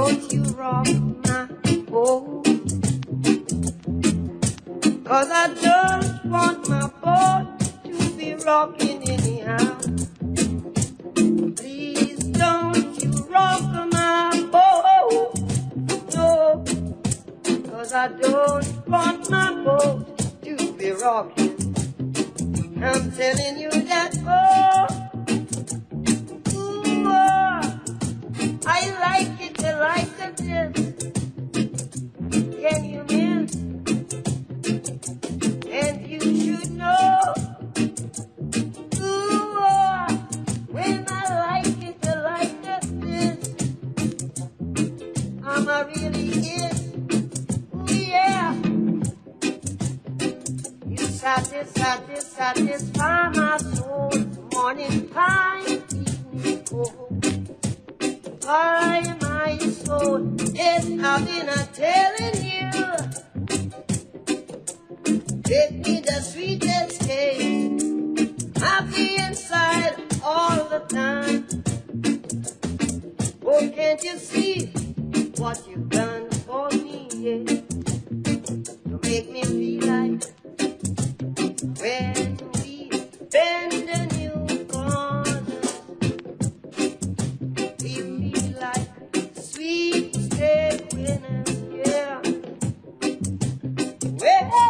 don't you rock my boat. Cause I just want my boat to be rocking anyhow. Please don't you rock my boat. No. Cause I don't want my boat to be rocking. I'm telling you that, oh. oh I like I Can you miss? And you should know, ooh, oh, when I like it, I like it, I'm a really it, ooh, yeah. You satisfy, satisfy my soul. Morning time, evening cold. Why soul? Yes, I've been a telling you. Take me the sweetest cake. Happy inside all the time. Oh, can't you see what you've done for me? Yeah? To make me feel like when Yeah.